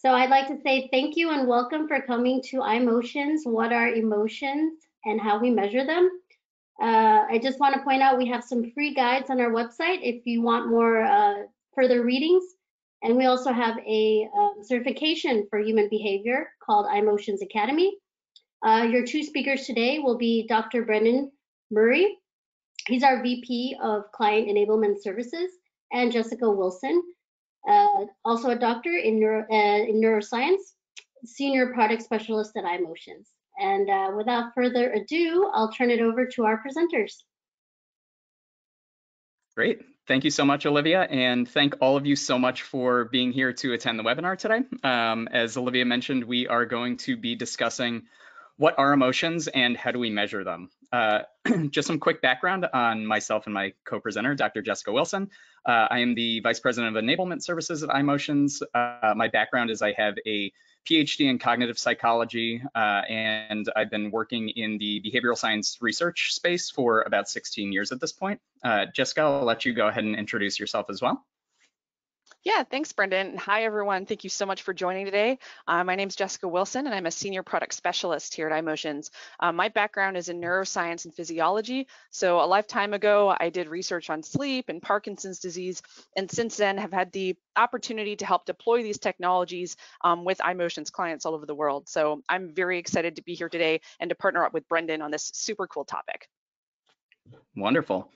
So I'd like to say thank you and welcome for coming to iMotions, what are emotions and how we measure them. Uh, I just want to point out we have some free guides on our website if you want more uh, further readings. And we also have a um, certification for human behavior called iMotions Academy. Uh, your two speakers today will be Dr. Brendan Murray. He's our VP of Client Enablement Services, and Jessica Wilson, uh, also a doctor in, neuro, uh, in neuroscience, senior product specialist at iMotions. And uh, without further ado, I'll turn it over to our presenters. Great. Thank you so much, Olivia, and thank all of you so much for being here to attend the webinar today. Um, as Olivia mentioned, we are going to be discussing what are emotions and how do we measure them. Uh, just some quick background on myself and my co-presenter, Dr. Jessica Wilson. Uh, I am the Vice President of Enablement Services at iMotions. Uh, my background is I have a PhD in cognitive psychology, uh, and I've been working in the behavioral science research space for about 16 years at this point. Uh, Jessica, I'll let you go ahead and introduce yourself as well. Yeah, thanks, Brendan. Hi, everyone. Thank you so much for joining today. Uh, my name is Jessica Wilson, and I'm a senior product specialist here at iMotions. Uh, my background is in neuroscience and physiology. So a lifetime ago, I did research on sleep and Parkinson's disease, and since then have had the opportunity to help deploy these technologies um, with iMotions clients all over the world. So I'm very excited to be here today and to partner up with Brendan on this super cool topic. Wonderful.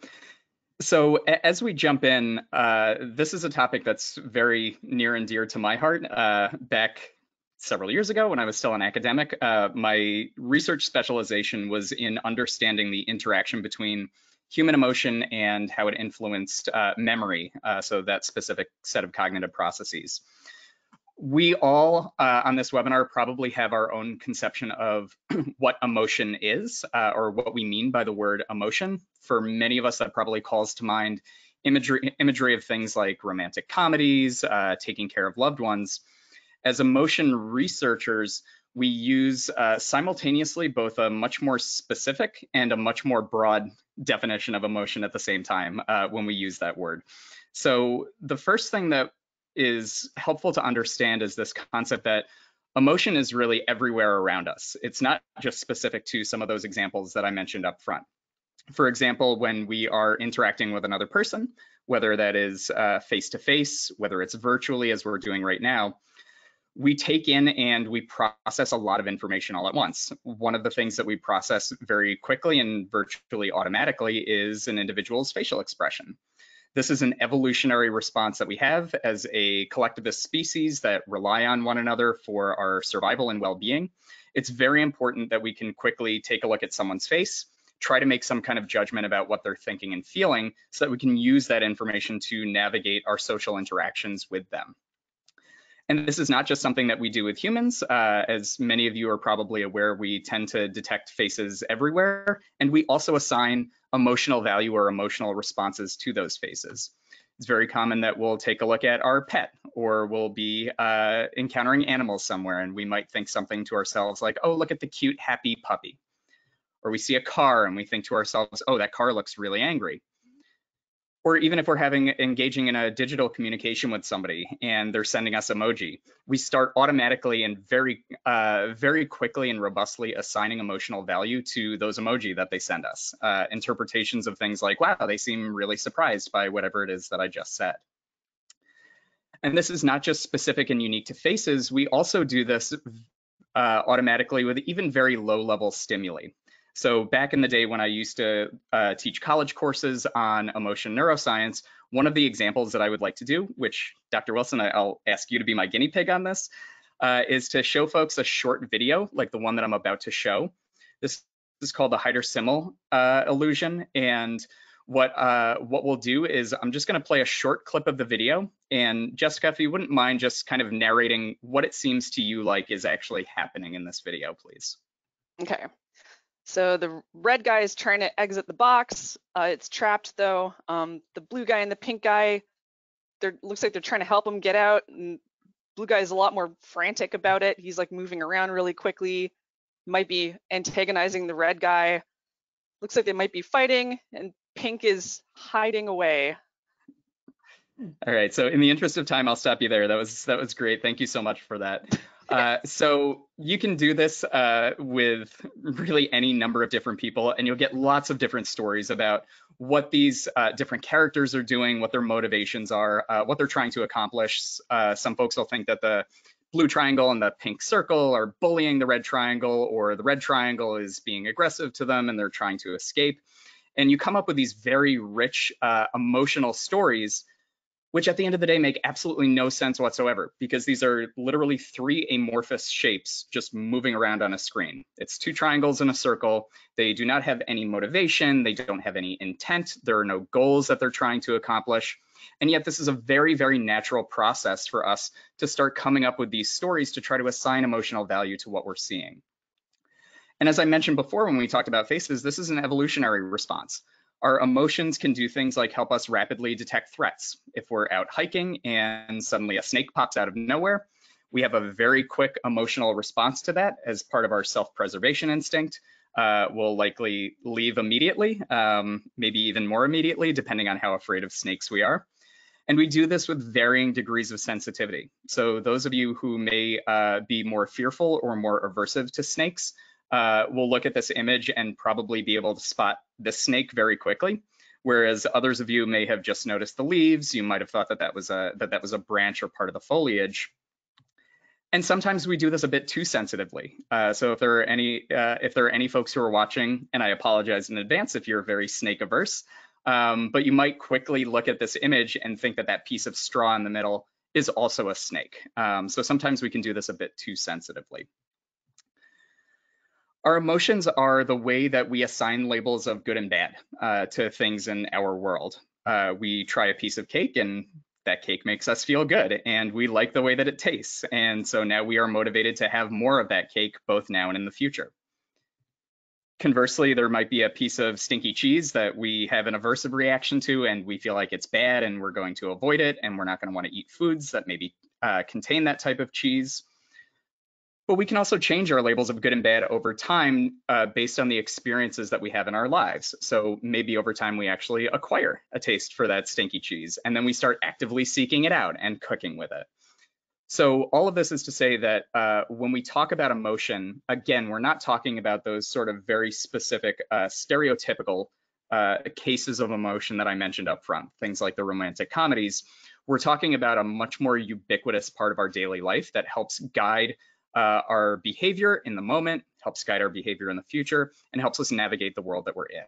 So as we jump in, uh, this is a topic that's very near and dear to my heart. Uh, back several years ago when I was still an academic, uh, my research specialization was in understanding the interaction between human emotion and how it influenced uh, memory, uh, so that specific set of cognitive processes we all uh, on this webinar probably have our own conception of what emotion is uh, or what we mean by the word emotion. For many of us, that probably calls to mind imagery, imagery of things like romantic comedies, uh, taking care of loved ones. As emotion researchers, we use uh, simultaneously both a much more specific and a much more broad definition of emotion at the same time uh, when we use that word. So the first thing that is helpful to understand is this concept that emotion is really everywhere around us. It's not just specific to some of those examples that I mentioned up front. For example, when we are interacting with another person, whether that is face to face, whether it's virtually as we're doing right now, we take in and we process a lot of information all at once. One of the things that we process very quickly and virtually automatically is an individual's facial expression. This is an evolutionary response that we have as a collectivist species that rely on one another for our survival and well-being. It's very important that we can quickly take a look at someone's face, try to make some kind of judgment about what they're thinking and feeling so that we can use that information to navigate our social interactions with them. And this is not just something that we do with humans. Uh, as many of you are probably aware, we tend to detect faces everywhere, and we also assign emotional value or emotional responses to those faces. It's very common that we'll take a look at our pet or we'll be uh, encountering animals somewhere and we might think something to ourselves like, oh, look at the cute, happy puppy. Or we see a car and we think to ourselves, oh, that car looks really angry or even if we're having engaging in a digital communication with somebody and they're sending us emoji, we start automatically and very, uh, very quickly and robustly assigning emotional value to those emoji that they send us. Uh, interpretations of things like, wow, they seem really surprised by whatever it is that I just said. And this is not just specific and unique to faces. We also do this uh, automatically with even very low level stimuli. So back in the day when I used to uh, teach college courses on emotion neuroscience, one of the examples that I would like to do, which Dr. Wilson, I'll ask you to be my guinea pig on this, uh, is to show folks a short video like the one that I'm about to show. This is called the Heider-Simmel uh, illusion. And what uh, what we'll do is I'm just going to play a short clip of the video. And Jessica, if you wouldn't mind just kind of narrating what it seems to you like is actually happening in this video, please. Okay. So the red guy is trying to exit the box. Uh, it's trapped though. Um, the blue guy and the pink guy, there looks like they're trying to help him get out. And blue guy is a lot more frantic about it. He's like moving around really quickly. Might be antagonizing the red guy. Looks like they might be fighting, and pink is hiding away. All right. So in the interest of time, I'll stop you there. That was that was great. Thank you so much for that. Uh, so you can do this uh, with really any number of different people, and you'll get lots of different stories about what these uh, different characters are doing, what their motivations are, uh, what they're trying to accomplish. Uh, some folks will think that the blue triangle and the pink circle are bullying the red triangle, or the red triangle is being aggressive to them and they're trying to escape. And you come up with these very rich emotional stories which at the end of the day make absolutely no sense whatsoever because these are literally three amorphous shapes just moving around on a screen. It's two triangles and a circle. They do not have any motivation. They don't have any intent. There are no goals that they're trying to accomplish. And yet this is a very, very natural process for us to start coming up with these stories to try to assign emotional value to what we're seeing. And as I mentioned before when we talked about faces, this is an evolutionary response. Our emotions can do things like help us rapidly detect threats. If we're out hiking and suddenly a snake pops out of nowhere, we have a very quick emotional response to that as part of our self-preservation instinct. Uh, we'll likely leave immediately, um, maybe even more immediately, depending on how afraid of snakes we are. And we do this with varying degrees of sensitivity. So those of you who may uh, be more fearful or more aversive to snakes uh, will look at this image and probably be able to spot the snake very quickly. Whereas others of you may have just noticed the leaves, you might have thought that that was a that that was a branch or part of the foliage. And sometimes we do this a bit too sensitively. Uh, so if there are any uh, if there are any folks who are watching, and I apologize in advance if you're very snake averse, um, but you might quickly look at this image and think that that piece of straw in the middle is also a snake. Um, so sometimes we can do this a bit too sensitively. Our emotions are the way that we assign labels of good and bad uh, to things in our world. Uh, we try a piece of cake and that cake makes us feel good and we like the way that it tastes. And so now we are motivated to have more of that cake both now and in the future. Conversely, there might be a piece of stinky cheese that we have an aversive reaction to and we feel like it's bad and we're going to avoid it and we're not going to want to eat foods that maybe uh, contain that type of cheese. But we can also change our labels of good and bad over time uh, based on the experiences that we have in our lives. So maybe over time we actually acquire a taste for that stinky cheese and then we start actively seeking it out and cooking with it. So all of this is to say that uh, when we talk about emotion, again, we're not talking about those sort of very specific uh, stereotypical uh, cases of emotion that I mentioned up front, things like the romantic comedies. We're talking about a much more ubiquitous part of our daily life that helps guide uh, our behavior in the moment, helps guide our behavior in the future, and helps us navigate the world that we're in.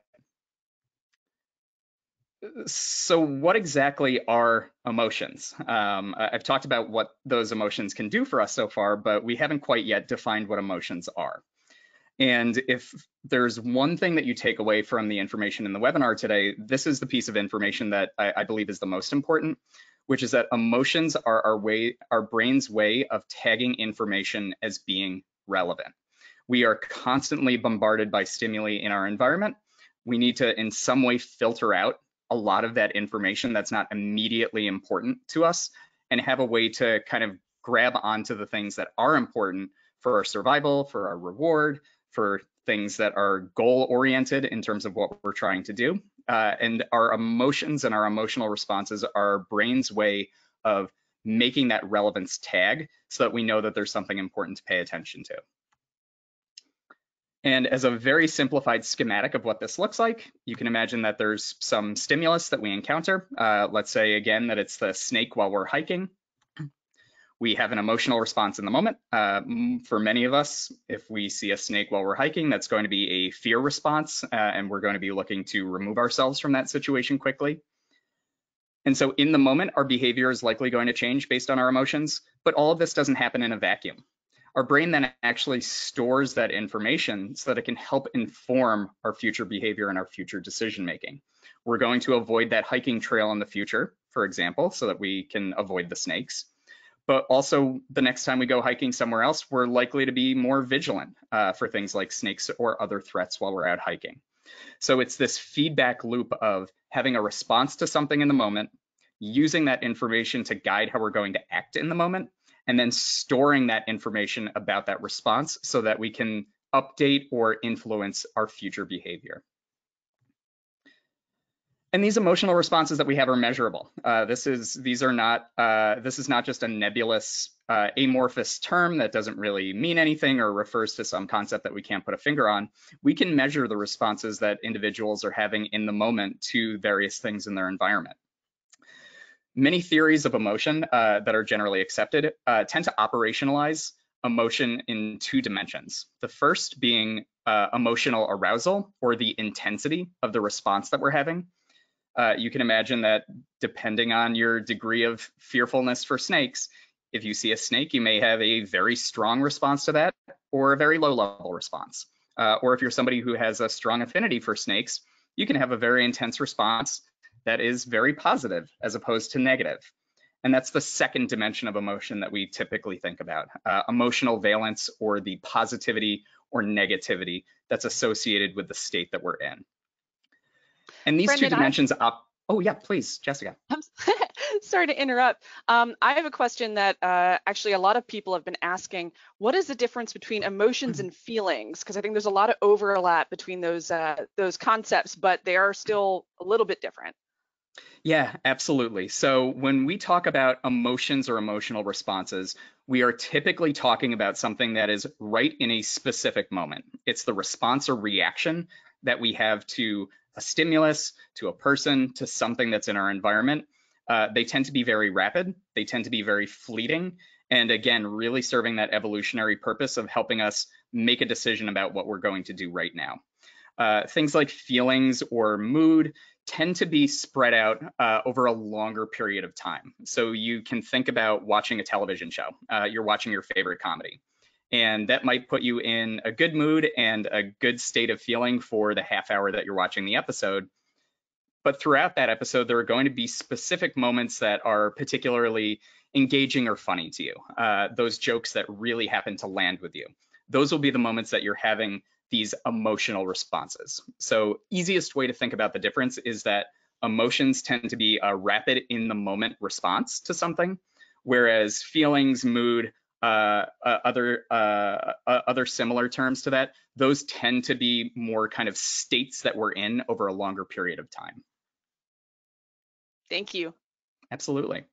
So what exactly are emotions? Um, I've talked about what those emotions can do for us so far, but we haven't quite yet defined what emotions are. And if there's one thing that you take away from the information in the webinar today, this is the piece of information that I, I believe is the most important, which is that emotions are our way, our brain's way of tagging information as being relevant. We are constantly bombarded by stimuli in our environment. We need to, in some way, filter out a lot of that information that's not immediately important to us and have a way to kind of grab onto the things that are important for our survival, for our reward, for things that are goal oriented in terms of what we're trying to do, uh, and our emotions and our emotional responses are our brain's way of making that relevance tag so that we know that there's something important to pay attention to. And as a very simplified schematic of what this looks like, you can imagine that there's some stimulus that we encounter. Uh, let's say again that it's the snake while we're hiking we have an emotional response in the moment. Uh, for many of us, if we see a snake while we're hiking, that's going to be a fear response, uh, and we're going to be looking to remove ourselves from that situation quickly. And so in the moment, our behavior is likely going to change based on our emotions, but all of this doesn't happen in a vacuum. Our brain then actually stores that information so that it can help inform our future behavior and our future decision making. We're going to avoid that hiking trail in the future, for example, so that we can avoid the snakes but also the next time we go hiking somewhere else, we're likely to be more vigilant uh, for things like snakes or other threats while we're out hiking. So it's this feedback loop of having a response to something in the moment, using that information to guide how we're going to act in the moment, and then storing that information about that response so that we can update or influence our future behavior. And these emotional responses that we have are measurable. Uh, this is these are not uh, this is not just a nebulous uh, amorphous term that doesn't really mean anything or refers to some concept that we can't put a finger on. We can measure the responses that individuals are having in the moment to various things in their environment. Many theories of emotion uh, that are generally accepted uh, tend to operationalize emotion in two dimensions. The first being uh, emotional arousal or the intensity of the response that we're having. Uh, you can imagine that depending on your degree of fearfulness for snakes, if you see a snake, you may have a very strong response to that or a very low level response. Uh, or if you're somebody who has a strong affinity for snakes, you can have a very intense response that is very positive as opposed to negative. And that's the second dimension of emotion that we typically think about, uh, emotional valence or the positivity or negativity that's associated with the state that we're in. And these Brendan, two dimensions up. Oh yeah, please, Jessica. I'm sorry to interrupt. Um, I have a question that uh, actually a lot of people have been asking. What is the difference between emotions and feelings? Because I think there's a lot of overlap between those uh, those concepts, but they are still a little bit different. Yeah, absolutely. So when we talk about emotions or emotional responses, we are typically talking about something that is right in a specific moment. It's the response or reaction that we have to a stimulus, to a person, to something that's in our environment. Uh, they tend to be very rapid, they tend to be very fleeting, and again, really serving that evolutionary purpose of helping us make a decision about what we're going to do right now. Uh, things like feelings or mood tend to be spread out uh, over a longer period of time. So you can think about watching a television show. Uh, you're watching your favorite comedy and that might put you in a good mood and a good state of feeling for the half hour that you're watching the episode. But throughout that episode, there are going to be specific moments that are particularly engaging or funny to you, uh, those jokes that really happen to land with you. Those will be the moments that you're having these emotional responses. So easiest way to think about the difference is that emotions tend to be a rapid in the moment response to something, whereas feelings, mood, uh, uh, other uh, uh, other similar terms to that, those tend to be more kind of states that we're in over a longer period of time. Thank you. Absolutely.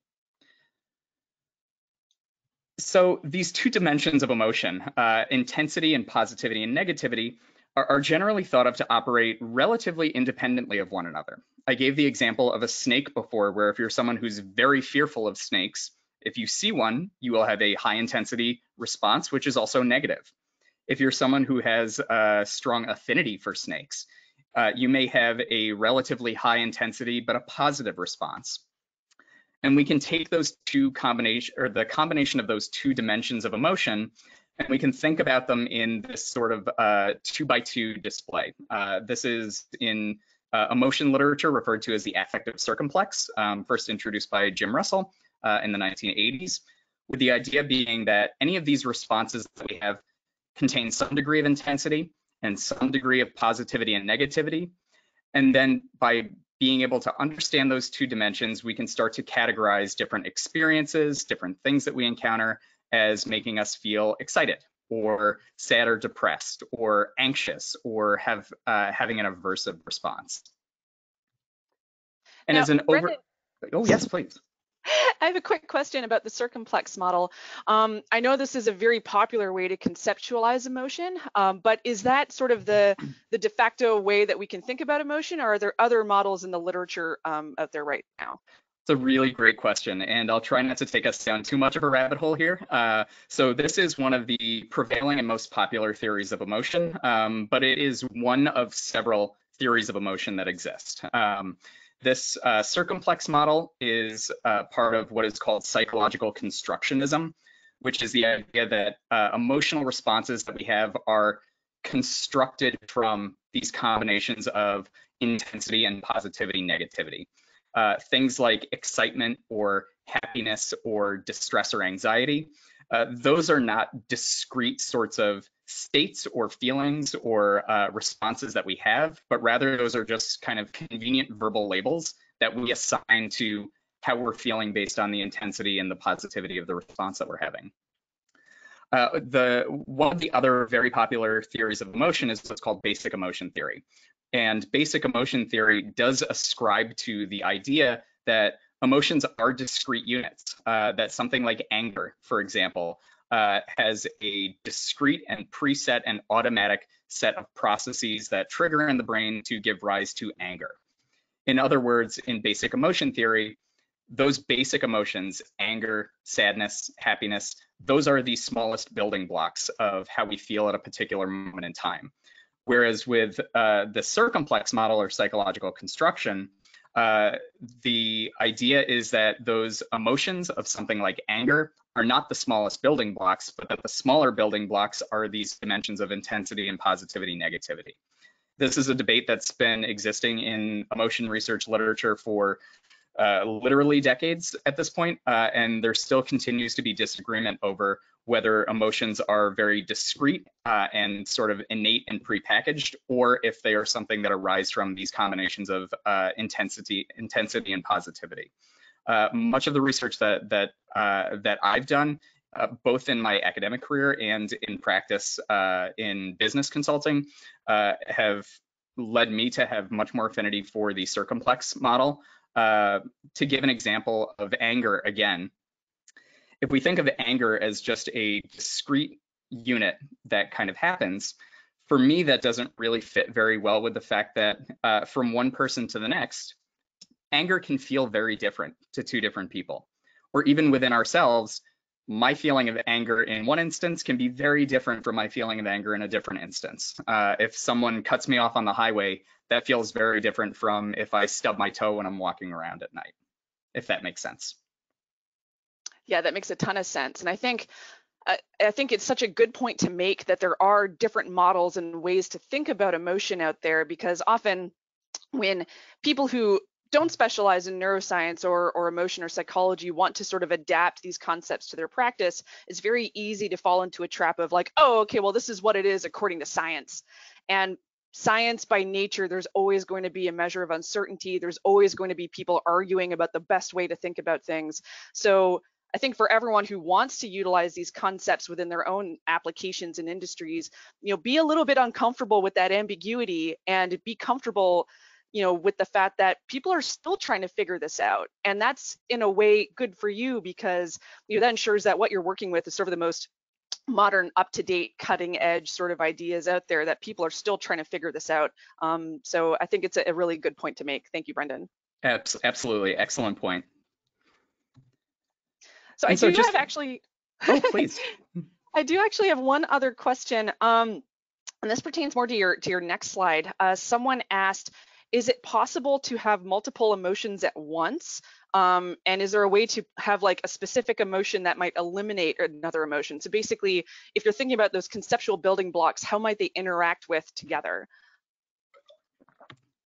So these two dimensions of emotion, uh, intensity and positivity and negativity, are, are generally thought of to operate relatively independently of one another. I gave the example of a snake before, where if you're someone who's very fearful of snakes, if you see one, you will have a high intensity response, which is also negative. If you're someone who has a strong affinity for snakes, uh, you may have a relatively high intensity but a positive response. And we can take those two combination or the combination of those two dimensions of emotion and we can think about them in this sort of uh, two by two display. Uh, this is in uh, emotion literature referred to as the affective circumplex, um, first introduced by Jim Russell uh, in the 1980s, with the idea being that any of these responses that we have contain some degree of intensity and some degree of positivity and negativity. And then by being able to understand those two dimensions, we can start to categorize different experiences, different things that we encounter as making us feel excited or sad or depressed or anxious or have uh, having an aversive response. And now, as an over, Brendan, oh yes, please. I have a quick question about the circumplex model. Um, I know this is a very popular way to conceptualize emotion, um, but is that sort of the, the de facto way that we can think about emotion, or are there other models in the literature um, out there right now? It's a really great question, and I'll try not to take us down too much of a rabbit hole here. Uh, so this is one of the prevailing and most popular theories of emotion, um, but it is one of several theories of emotion that exist. Um, this uh, circumplex model is uh, part of what is called psychological constructionism, which is the idea that uh, emotional responses that we have are constructed from these combinations of intensity and positivity, negativity. Uh, things like excitement or happiness or distress or anxiety, uh, those are not discrete sorts of states or feelings or uh, responses that we have, but rather those are just kind of convenient verbal labels that we assign to how we're feeling based on the intensity and the positivity of the response that we're having. Uh, the one of the other very popular theories of emotion is what's called basic emotion theory, And basic emotion theory does ascribe to the idea that emotions are discrete units, uh, that something like anger, for example, uh, has a discrete and preset and automatic set of processes that trigger in the brain to give rise to anger. In other words, in basic emotion theory, those basic emotions, anger, sadness, happiness, those are the smallest building blocks of how we feel at a particular moment in time. Whereas with uh, the circumplex model or psychological construction, uh, the idea is that those emotions of something like anger are not the smallest building blocks, but that the smaller building blocks are these dimensions of intensity and positivity, negativity. This is a debate that's been existing in emotion research literature for uh, literally decades at this point, uh, and there still continues to be disagreement over whether emotions are very discrete uh, and sort of innate and prepackaged, or if they are something that arise from these combinations of uh, intensity, intensity and positivity. Uh, much of the research that that uh, that I've done, uh, both in my academic career and in practice uh, in business consulting, have led me to have much more affinity for the circumplex model. to give an example of anger again, if we think of anger as just a discrete unit that kind of happens, for me, that doesn't really fit very well with the fact that uh, from one person to the next, anger can feel very different to two different people. Or even within ourselves, my feeling of anger in one instance can be very different from my feeling of anger in a different instance. Uh, if someone cuts me off on the highway, that feels very different from if I stub my toe when I'm walking around at night, if that makes sense. Yeah, that makes a ton of sense. And I think I, I think it's such a good point to make that there are different models and ways to think about emotion out there because often when people who don't specialize in neuroscience or, or emotion or psychology want to sort of adapt these concepts to their practice, it's very easy to fall into a trap of like, oh, okay, well, this is what it is according to science. And science by nature, there's always going to be a measure of uncertainty. There's always going to be people arguing about the best way to think about things. So I think for everyone who wants to utilize these concepts within their own applications and industries, you know, be a little bit uncomfortable with that ambiguity and be comfortable, you know, with the fact that people are still trying to figure this out. And that's in a way good for you because you know, that ensures that what you're working with is sort of the most modern, up-to-date, cutting-edge sort of ideas out there that people are still trying to figure this out. Um, so I think it's a, a really good point to make. Thank you, Brendan. Absolutely, excellent point. So and I so do just, have actually. Oh, please. I do actually have one other question. Um, and this pertains more to your to your next slide. Uh, someone asked, is it possible to have multiple emotions at once? Um, and is there a way to have like a specific emotion that might eliminate another emotion? So basically, if you're thinking about those conceptual building blocks, how might they interact with together?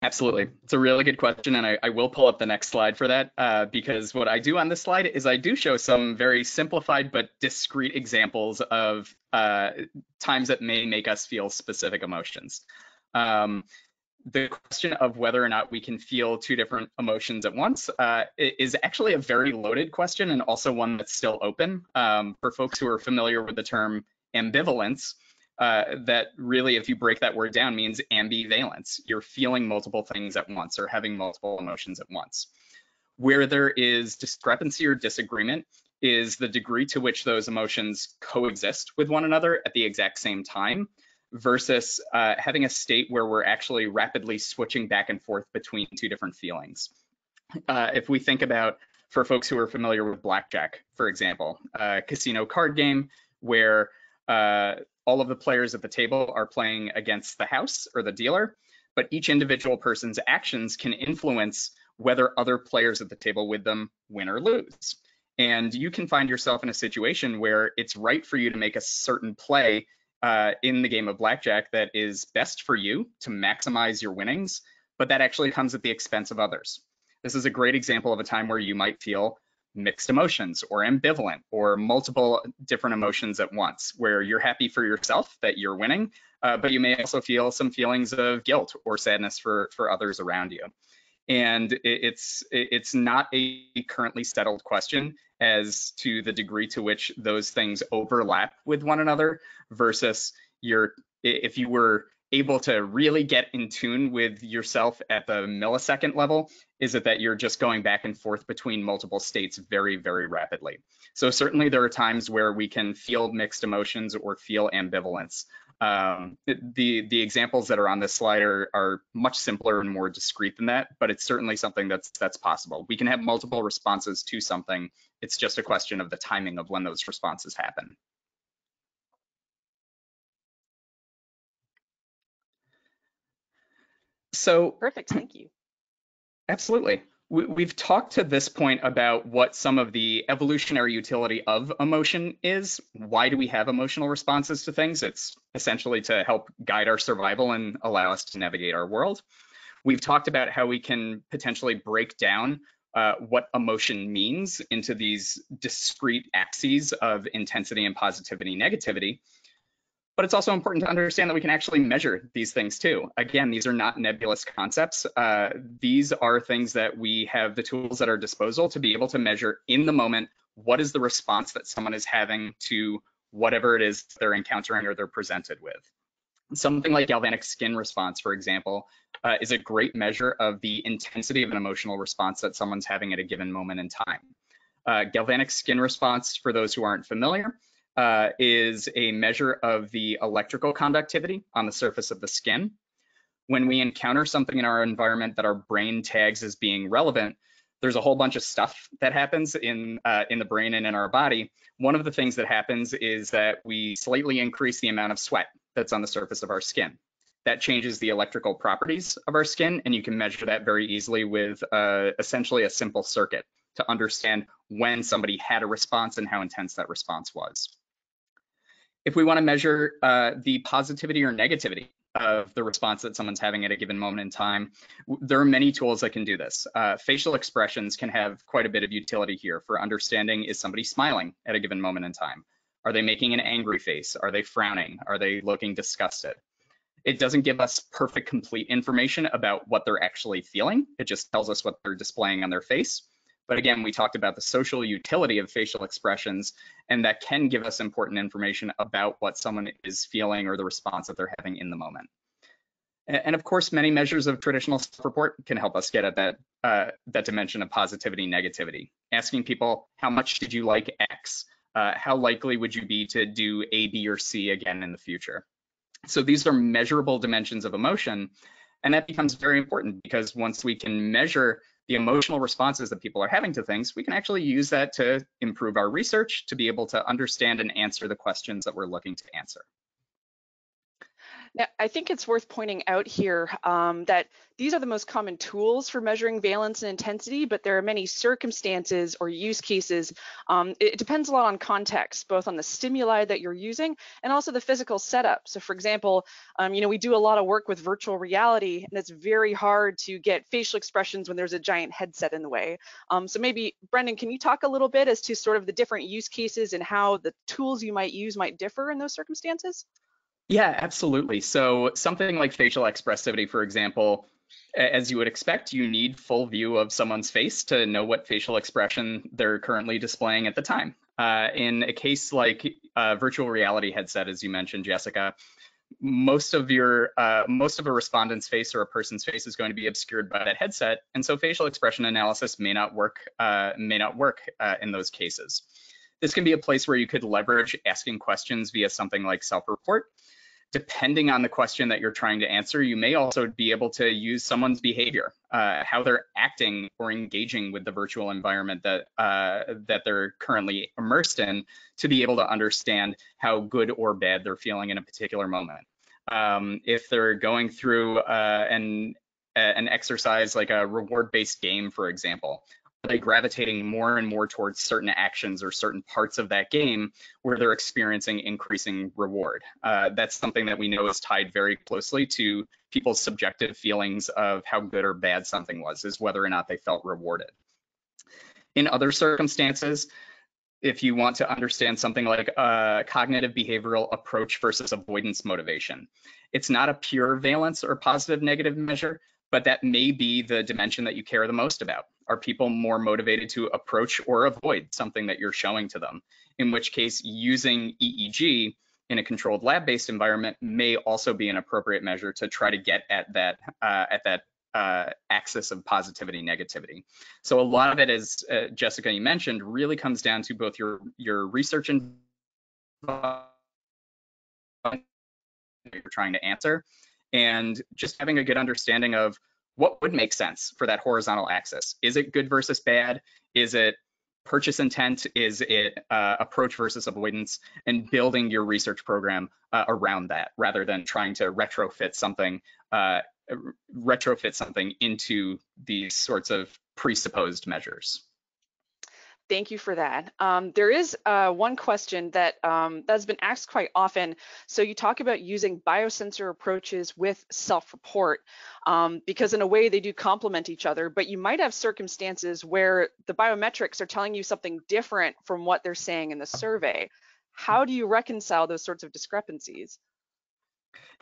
Absolutely. It's a really good question, and I, I will pull up the next slide for that uh, because what I do on this slide is I do show some very simplified but discrete examples of uh, times that may make us feel specific emotions. Um, the question of whether or not we can feel two different emotions at once uh, is actually a very loaded question and also one that's still open. Um, for folks who are familiar with the term ambivalence, uh, that really, if you break that word down, means ambivalence. You're feeling multiple things at once or having multiple emotions at once. Where there is discrepancy or disagreement is the degree to which those emotions coexist with one another at the exact same time versus uh, having a state where we're actually rapidly switching back and forth between two different feelings. Uh, if we think about, for folks who are familiar with blackjack, for example, a casino card game where uh, all of the players at the table are playing against the house or the dealer, but each individual person's actions can influence whether other players at the table with them win or lose. And you can find yourself in a situation where it's right for you to make a certain play uh, in the game of blackjack that is best for you to maximize your winnings, but that actually comes at the expense of others. This is a great example of a time where you might feel mixed emotions or ambivalent or multiple different emotions at once where you're happy for yourself that you're winning uh, but you may also feel some feelings of guilt or sadness for for others around you. And it's it's not a currently settled question as to the degree to which those things overlap with one another versus your if you were able to really get in tune with yourself at the millisecond level is it that you're just going back and forth between multiple states very, very rapidly. So certainly there are times where we can feel mixed emotions or feel ambivalence. Um, the the examples that are on this slide are, are much simpler and more discrete than that, but it's certainly something that's that's possible. We can have multiple responses to something. It's just a question of the timing of when those responses happen. So perfect, thank you. Absolutely. We've talked to this point about what some of the evolutionary utility of emotion is. Why do we have emotional responses to things? It's essentially to help guide our survival and allow us to navigate our world. We've talked about how we can potentially break down uh, what emotion means into these discrete axes of intensity and positivity, negativity. But it's also important to understand that we can actually measure these things too. Again, these are not nebulous concepts. Uh, these are things that we have the tools at our disposal to be able to measure in the moment what is the response that someone is having to whatever it is they're encountering or they're presented with. Something like galvanic skin response, for example, uh, is a great measure of the intensity of an emotional response that someone's having at a given moment in time. Uh, galvanic skin response, for those who aren't familiar, uh, is a measure of the electrical conductivity on the surface of the skin. When we encounter something in our environment that our brain tags as being relevant, there's a whole bunch of stuff that happens in uh, in the brain and in our body. One of the things that happens is that we slightly increase the amount of sweat that's on the surface of our skin. That changes the electrical properties of our skin, and you can measure that very easily with uh, essentially a simple circuit to understand when somebody had a response and how intense that response was. If we want to measure uh, the positivity or negativity of the response that someone's having at a given moment in time, there are many tools that can do this. Uh, facial expressions can have quite a bit of utility here for understanding is somebody smiling at a given moment in time? Are they making an angry face? Are they frowning? Are they looking disgusted? It doesn't give us perfect, complete information about what they're actually feeling. It just tells us what they're displaying on their face. But again, we talked about the social utility of facial expressions, and that can give us important information about what someone is feeling or the response that they're having in the moment. And of course, many measures of traditional self-report can help us get at that, uh, that dimension of positivity, negativity. Asking people, how much did you like X? Uh, how likely would you be to do A, B, or C again in the future? So these are measurable dimensions of emotion. And that becomes very important because once we can measure the emotional responses that people are having to things, we can actually use that to improve our research to be able to understand and answer the questions that we're looking to answer. Now, I think it's worth pointing out here um, that these are the most common tools for measuring valence and intensity, but there are many circumstances or use cases. Um, it depends a lot on context, both on the stimuli that you're using and also the physical setup. So for example, um, you know, we do a lot of work with virtual reality and it's very hard to get facial expressions when there's a giant headset in the way. Um, so maybe, Brendan, can you talk a little bit as to sort of the different use cases and how the tools you might use might differ in those circumstances? Yeah, absolutely. So something like facial expressivity, for example, as you would expect, you need full view of someone's face to know what facial expression they're currently displaying at the time. Uh, in a case like a virtual reality headset, as you mentioned, Jessica, most of your uh, most of a respondent's face or a person's face is going to be obscured by that headset, and so facial expression analysis may not work uh, may not work uh, in those cases. This can be a place where you could leverage asking questions via something like self-report depending on the question that you're trying to answer, you may also be able to use someone's behavior, uh, how they're acting or engaging with the virtual environment that uh, that they're currently immersed in, to be able to understand how good or bad they're feeling in a particular moment. Um, if they're going through uh, an an exercise like a reward-based game, for example, they gravitating more and more towards certain actions or certain parts of that game where they're experiencing increasing reward? Uh, that's something that we know is tied very closely to people's subjective feelings of how good or bad something was, is whether or not they felt rewarded. In other circumstances, if you want to understand something like a cognitive behavioral approach versus avoidance motivation, it's not a pure valence or positive negative measure, but that may be the dimension that you care the most about. Are people more motivated to approach or avoid something that you're showing to them? In which case, using EEG in a controlled lab-based environment may also be an appropriate measure to try to get at that uh, at that uh, axis of positivity negativity. So a lot of it, as uh, Jessica you mentioned, really comes down to both your your research and you're trying to answer, and just having a good understanding of what would make sense for that horizontal axis. Is it good versus bad? Is it purchase intent? Is it uh, approach versus avoidance? And building your research program uh, around that rather than trying to retrofit something uh, retrofit something into these sorts of presupposed measures. Thank you for that. Um, there is uh, one question that um, that's been asked quite often. So you talk about using biosensor approaches with self-report um, because in a way they do complement each other, but you might have circumstances where the biometrics are telling you something different from what they're saying in the survey. How do you reconcile those sorts of discrepancies?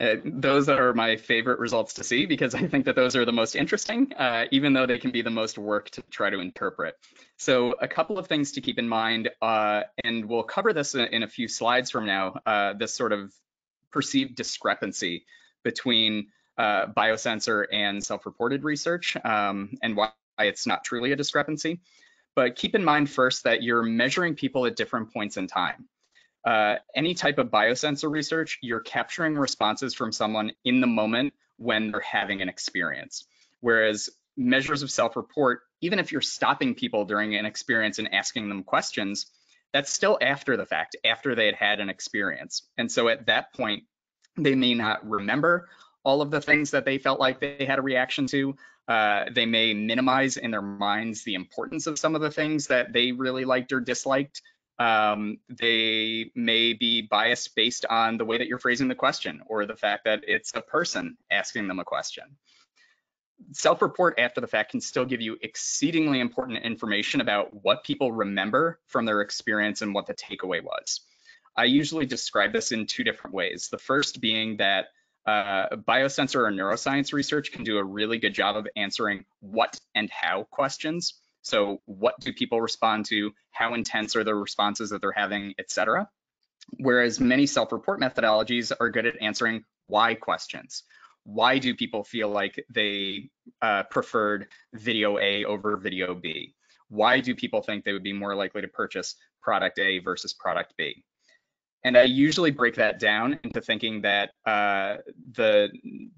Uh, those are my favorite results to see because I think that those are the most interesting, uh, even though they can be the most work to try to interpret. So a couple of things to keep in mind, uh, and we'll cover this in, a few slides from now, uh, this sort of perceived discrepancy between uh, biosensor and self-reported research um, and why it's not truly a discrepancy. But keep in mind first that you're measuring people at different points in time uh, any type of biosensor research, you're capturing responses from someone in the moment when they're having an experience. Whereas measures of self-report, even if you're stopping people during an experience and asking them questions, that's still after the fact, after they had had an experience. And so at that point, they may not remember all of the things that they felt like they had a reaction to. Uh, they may minimize in their minds the importance of some of the things that they really liked or disliked. Um, they may be biased based on the way that you're phrasing the question or the fact that it's a person asking them a question. Self-report after the fact can still give you exceedingly important information about what people remember from their experience and what the takeaway was. I usually describe this in two different ways. The first being that uh, biosensor or neuroscience research can do a really good job of answering what and how questions. So what do people respond to? How intense are the responses that they're having, et cetera? Whereas many self-report methodologies are good at answering why questions. Why do people feel like they uh, preferred video A over video B? Why do people think they would be more likely to purchase product A versus product B? And I usually break that down into thinking that uh, the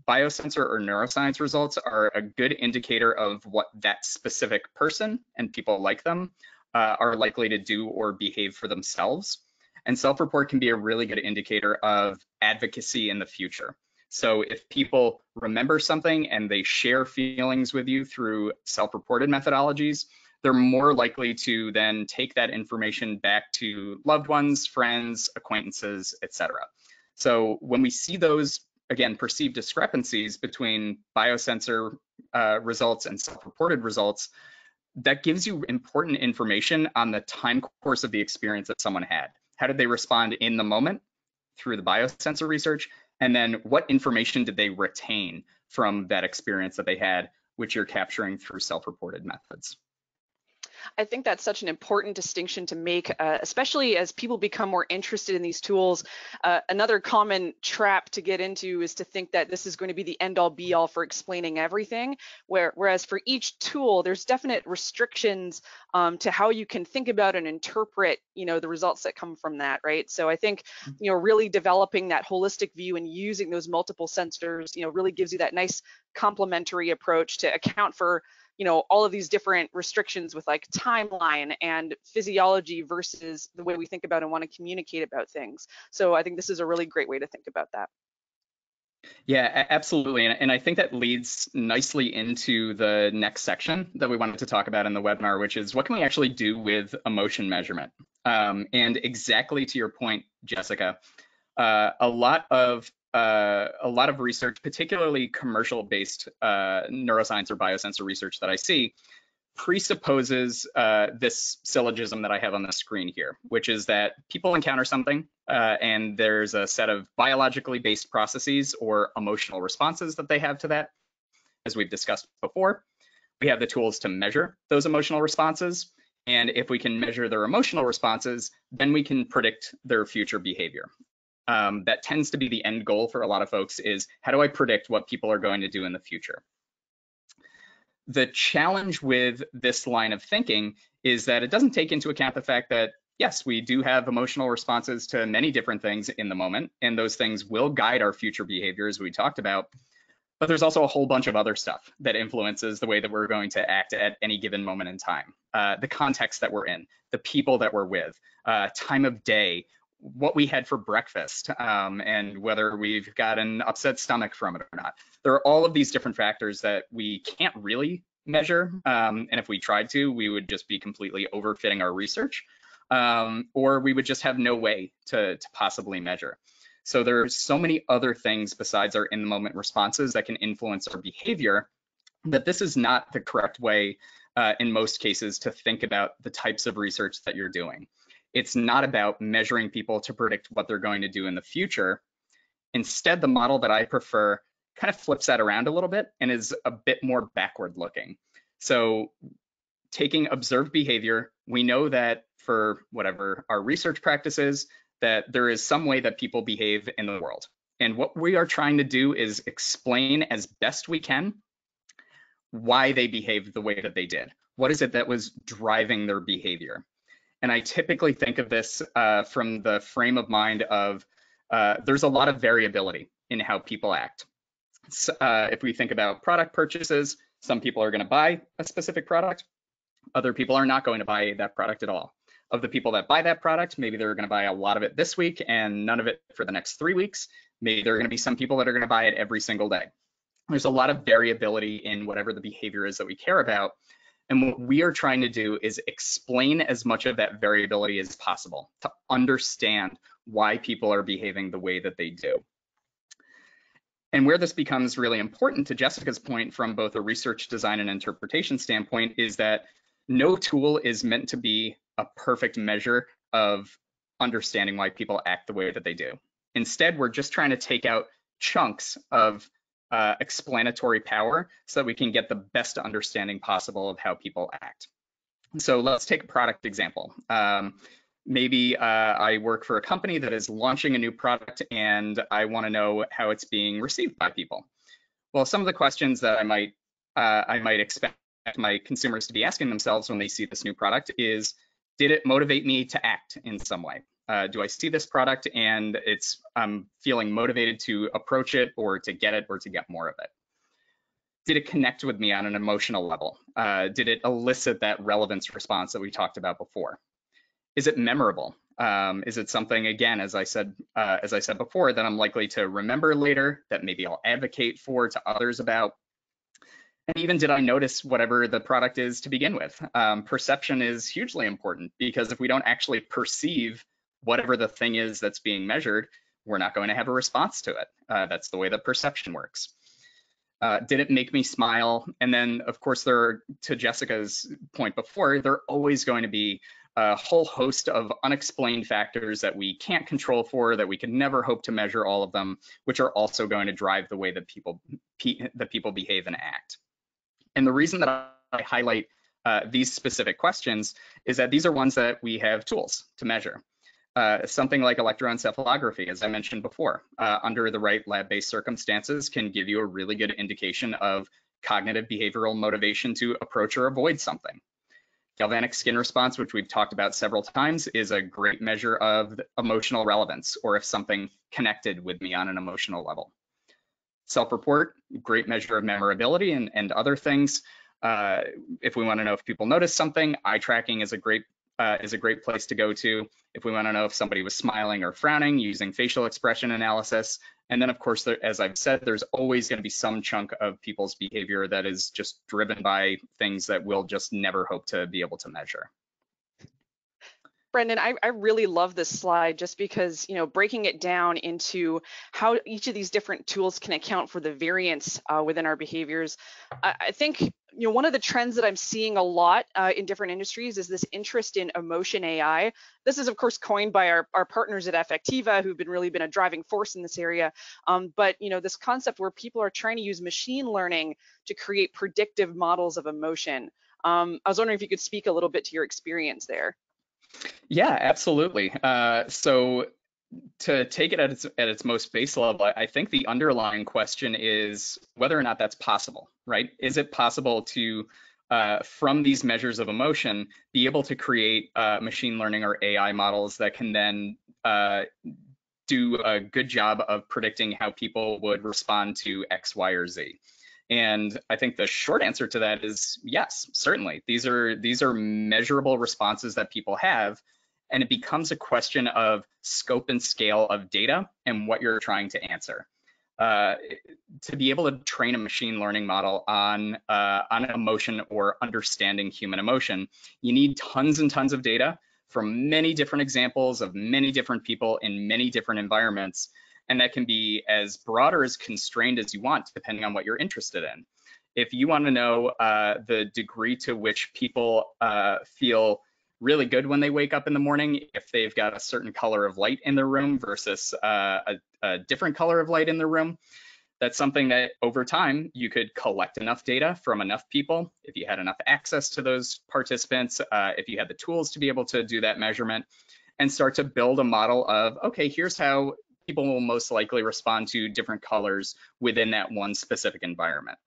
biosensor or neuroscience results are a good indicator of what that specific person and people like them uh, are likely to do or behave for themselves. And self-report can be a really good indicator of advocacy in the future. So if people remember something and they share feelings with you through self-reported methodologies, they're more likely to then take that information back to loved ones, friends, acquaintances, etc. So when we see those, again, perceived discrepancies between biosensor uh, results and self-reported results, that gives you important information on the time course of the experience that someone had. How did they respond in the moment through the biosensor research? And then what information did they retain from that experience that they had, which you're capturing through self-reported methods? I think that's such an important distinction to make, uh, especially as people become more interested in these tools. Uh, another common trap to get into is to think that this is going to be the end all be all for explaining everything, where, whereas for each tool, there's definite restrictions um, to how you can think about and interpret, you know, the results that come from that, right? So I think, mm-hmm. you know, really developing that holistic view and using those multiple sensors, you know, really gives you that nice complementary approach to account for you know all of these different restrictions with like timeline and physiology versus the way we think about and want to communicate about things so i think this is a really great way to think about that yeah, absolutely. And, and, I think that leads nicely into the next section that we wanted to talk about in the webinar, which is what can we actually do with emotion measurement? Um, and exactly to your point, Jessica, uh, a lot of uh, a lot of research, particularly commercial-based uh, neuroscience or biosensor research that I see, presupposes uh, this syllogism that I have on the screen here, which is that people encounter something uh, and there's a set of biologically based processes or emotional responses that they have to that, as we've discussed before. We have the tools to measure those emotional responses. And if we can measure their emotional responses, then we can predict their future behavior. Um, that tends to be the end goal for a lot of folks is how do I predict what people are going to do in the future? The challenge with this line of thinking is that it doesn't take into account the fact that yes, we do have emotional responses to many different things in the moment, and those things will guide our future behavior as we talked about. But there's also a whole bunch of other stuff that influences the way that we're going to act at any given moment in time. Uh, the context that we're in, the people that we're with, uh, time of day, what we had for breakfast, um, and whether we've got an upset stomach from it or not. There are all of these different factors that we can't really measure. Um, and if we tried to, we would just be completely overfitting our research, um, or we would just have no way to, to possibly measure. So there are so many other things besides our in the moment responses that can influence our behavior that this is not the correct way uh, in most cases to think about the types of research that you're doing. It's not about measuring people to predict what they're going to do in the future. Instead, the model that I prefer kind of flips that around a little bit and is a bit more backward looking. So taking observed behavior, we know that for whatever our research practices, that there is some way that people behave in the world. And what we are trying to do is explain as best we can why they behaved the way that they did. What is it that was driving their behavior? And I typically think of this uh, from the frame of mind of uh, there's a lot of variability in how people act. So, uh, if we think about product purchases, some people are going to buy a specific product, other people are not going to buy that product at all of the people that buy that product, maybe they're going to buy a lot of it this week and none of it for the next three weeks. Maybe there are going to be some people that are going to buy it every single day. There's a lot of variability in whatever the behavior is that we care about. And what we are trying to do is explain as much of that variability as possible to understand why people are behaving the way that they do. And where this becomes really important to Jessica's point from both a research design and interpretation standpoint is that no tool is meant to be a perfect measure of understanding why people act the way that they do. Instead, we're just trying to take out chunks of uh, explanatory power so that we can get the best understanding possible of how people act. So let's take a product example. Um, maybe uh, I work for a company that is launching a new product and I want to know how it's being received by people. Well, some of the questions that I might uh, I might expect my consumers to be asking themselves when they see this new product is, did it motivate me to act in some way? Uh, do I see this product and it's I'm feeling motivated to approach it or to get it or to get more of it? Did it connect with me on an emotional level? Uh, did it elicit that relevance response that we talked about before? Is it memorable? Um, is it something again, as I said, uh, as I said before, that I'm likely to remember later, that maybe I'll advocate for to others about? And even did I notice whatever the product is to begin with? Um, perception is hugely important because if we don't actually perceive whatever the thing is that's being measured, we're not going to have a response to it. Uh, that's the way that perception works. Uh, did it make me smile? And then, of course, there are, to Jessica's point before, there are always going to be a whole host of unexplained factors that we can't control for, that we can never hope to measure all of them, which are also going to drive the way that people, that people behave and act. And the reason that I highlight uh, these specific questions is that these are ones that we have tools to measure. Uh, something like electroencephalography, as I mentioned before, uh, under the right lab-based circumstances can give you a really good indication of cognitive behavioral motivation to approach or avoid something. Galvanic skin response, which we've talked about several times, is a great measure of emotional relevance or if something connected with me on an emotional level. Self-report, great measure of memorability and, and other things. Uh, if we want to know if people notice something, eye tracking is a great uh, is a great place to go to. If we want to know if somebody was smiling or frowning, using facial expression analysis. And then, of course, there, as I've said, there's always going to be some chunk of people's behavior that is just driven by things that we'll just never hope to be able to measure. Brendan, I, I, really love this slide just because, you know, breaking it down into how each of these different tools can account for the variance uh, within our behaviors. I, I, think, you know, one of the trends that I'm seeing a lot uh, in different industries is this interest in emotion AI. This is, of course, coined by our, our partners at Affectiva, who've been really been a driving force in this area. Um, but, you know, this concept where people are trying to use machine learning to create predictive models of emotion. Um, I was wondering if you could speak a little bit to your experience there. Yeah, absolutely. Uh, so to take it at its at its most base level, I think the underlying question is whether or not that's possible, right? Is it possible to uh, from these measures of emotion, be able to create uh, machine learning or AI models that can then uh, do a good job of predicting how people would respond to X, Y, or Z. And I think the short answer to that is yes, certainly. These are these are measurable responses that people have, and it becomes a question of scope and scale of data and what you're trying to answer. Uh, to be able to train a machine learning model on uh, on emotion or understanding human emotion, you need tons and tons of data from many different examples of many different people in many different environments, and that can be as broad or as constrained as you want, depending on what you're interested in. If you want to know uh, the degree to which people uh, feel really good when they wake up in the morning if they've got a certain color of light in their room versus uh, a, a, different color of light in their room. That's something that over time you could collect enough data from enough people. If you had enough access to those participants, uh, if you had the tools to be able to do that measurement and start to build a model of, okay, here's how people will most likely respond to different colors within that one specific environment.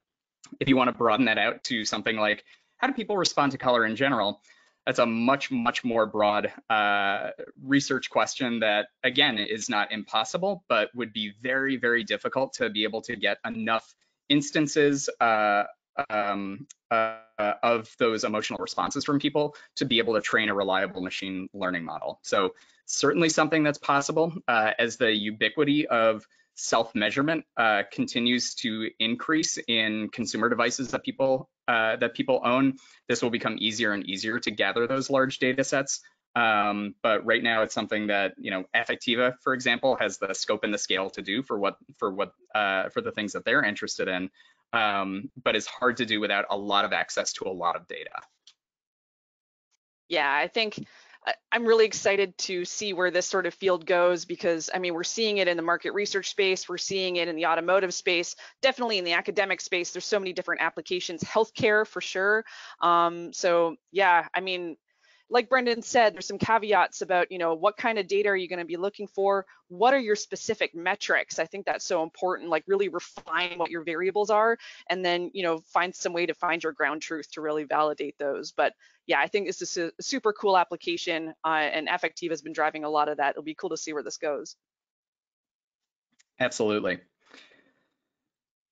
If you want to broaden that out to something like, how do people respond to color in general? That's a much much more broad uh, research question that again is not impossible but would be very very difficult to be able to get enough instances uh, um, uh, of those emotional responses from people to be able to train a reliable machine learning model. So certainly something that's possible uh, as the ubiquity of self-measurement uh, continues to increase in consumer devices that people uh, that people own, this will become easier and easier to gather those large data sets. Um, but right now, it's something that you know, Affectiva, for example, has the scope and the scale to do for what for what uh, for the things that they're interested in. Um, but it's hard to do without a lot of access to a lot of data. Yeah, I think I'm really excited to see where this sort of field goes because I mean we're seeing it in the market research space, we're seeing it in the automotive space, definitely in the academic space. There's so many different applications, healthcare for sure. Um, so yeah, I mean like Brendan said, there's some caveats about, you know, what kind of data are you going to be looking for? What are your specific metrics? I think that's so important, like really refine what your variables are and then, you know, find some way to find your ground truth to really validate those. But yeah, I think this is a super cool application uh, and Affectiva has been driving a lot of that. It'll be cool to see where this goes. Absolutely.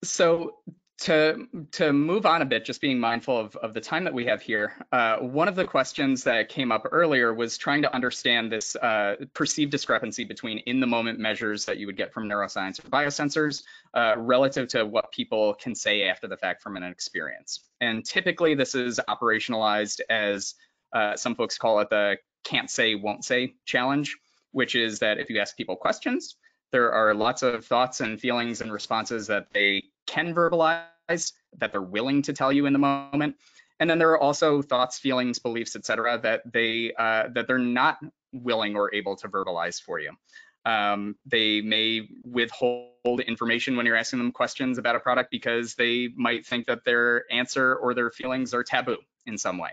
So to to move on a bit, just being mindful of, of the time that we have here, uh, one of the questions that came up earlier was trying to understand this uh, perceived discrepancy between in the moment measures that you would get from neuroscience or biosensors uh, relative to what people can say after the fact from an experience. And typically this is operationalized as uh, some folks call it the can't say, won't say challenge, which is that if you ask people questions, there are lots of thoughts and feelings and responses that they can verbalize that they're willing to tell you in the moment. And then there are also thoughts, feelings, beliefs, etc., that they uh, that they're not willing or able to verbalize for you. Um, they may withhold information when you're asking them questions about a product because they might think that their answer or their feelings are taboo in some way,